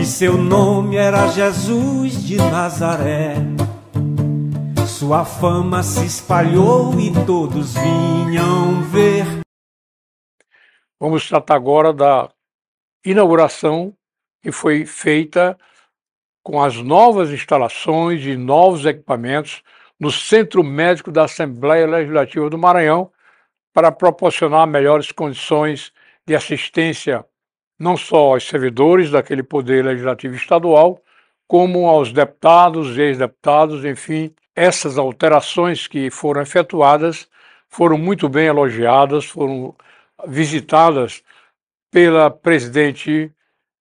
E seu nome era Jesus de Nazaré. Sua fama se espalhou e todos vinham ver. Vamos tratar agora da inauguração que foi feita com as novas instalações e novos equipamentos no Centro Médico da Assembleia Legislativa do Maranhão para proporcionar melhores condições de assistência não só aos servidores daquele poder legislativo estadual, como aos deputados ex-deputados, enfim, essas alterações que foram efetuadas foram muito bem elogiadas, foram visitadas pela presidente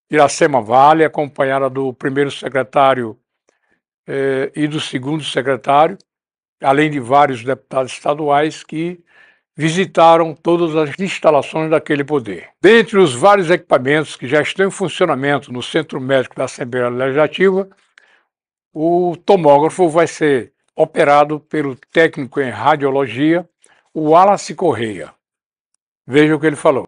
Iracema Vale, acompanhada do primeiro secretário eh, e do segundo secretário, além de vários deputados estaduais que visitaram todas as instalações daquele poder. Dentre os vários equipamentos que já estão em funcionamento no Centro Médico da Assembleia Legislativa, o tomógrafo vai ser operado pelo técnico em radiologia, o Wallace Correia. Veja o que ele falou.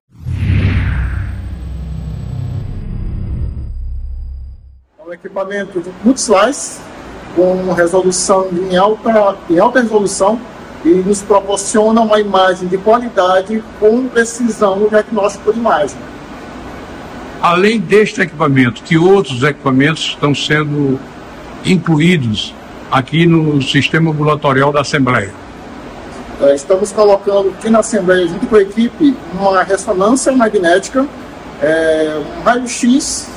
É um equipamento de multislice com resolução em alta, em alta resolução e nos proporciona uma imagem de qualidade com precisão no diagnóstico de imagem. Além deste equipamento, que outros equipamentos estão sendo incluídos aqui no sistema ambulatorial da Assembleia? É, estamos colocando aqui na Assembleia, junto com a equipe, uma ressonância magnética, é, um raio-x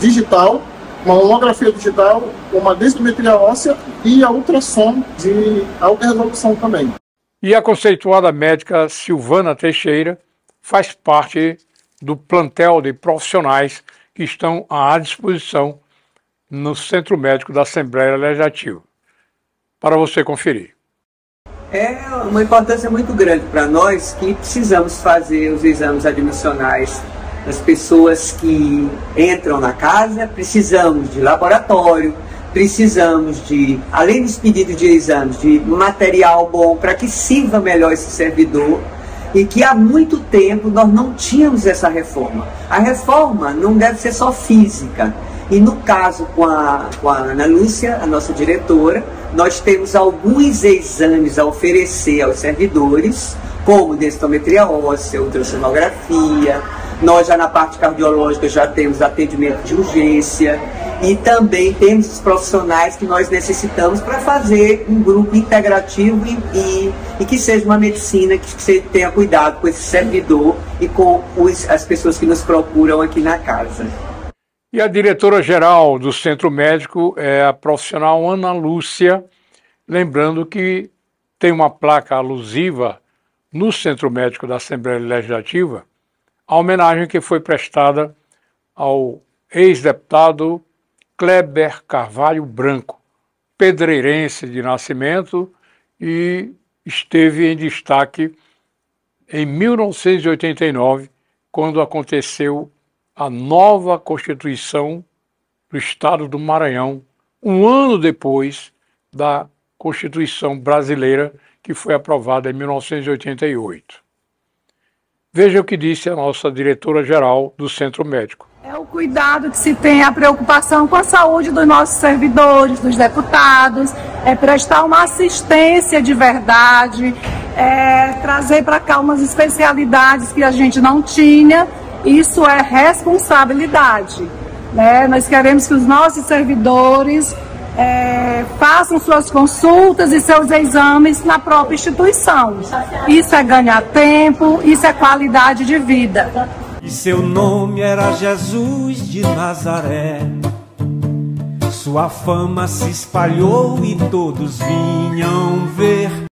digital uma mamografia digital, uma densitometria óssea e a ultrassom de alta resolução também. E a conceituada médica Silvana Teixeira faz parte do plantel de profissionais que estão à disposição no Centro Médico da Assembleia Legislativa. Para você conferir. É uma importância muito grande para nós que precisamos fazer os exames admissionais das pessoas que entram na casa, precisamos de laboratório, precisamos de, além dos pedidos de exames, de material bom para que sirva melhor esse servidor e que há muito tempo nós não tínhamos essa reforma. A reforma não deve ser só física. E no caso com a, com a Ana Lúcia, a nossa diretora, nós temos alguns exames a oferecer aos servidores, como densitometria óssea, ultrassonografia, nós já na parte cardiológica já temos atendimento de urgência e também temos os profissionais que nós necessitamos para fazer um grupo integrativo e, e, e, que seja uma medicina que você tenha cuidado com esse servidor e com os, as pessoas que nos procuram aqui na casa. E a diretora-geral do Centro Médico é a profissional Ana Lúcia, lembrando que tem uma placa alusiva no Centro Médico da Assembleia Legislativa a homenagem que foi prestada ao ex-deputado Kleber Carvalho Branco, pedreirense de nascimento e esteve em destaque em 1989, quando aconteceu a nova Constituição do Estado do Maranhão, um ano depois da Constituição brasileira, que foi aprovada em 1988. Veja o que disse a nossa diretora-geral do Centro Médico. É o cuidado que se tem, a preocupação com a saúde dos nossos servidores, dos deputados, é prestar uma assistência de verdade, é trazer para cá umas especialidades que a gente não tinha. Isso é responsabilidade. Né? Nós queremos que os nossos servidores é, façam suas consultas e seus exames na própria instituição. Isso é ganhar tempo, isso é qualidade de vida. E seu nome era Jesus de Nazaré. Sua fama se espalhou e todos vinham ver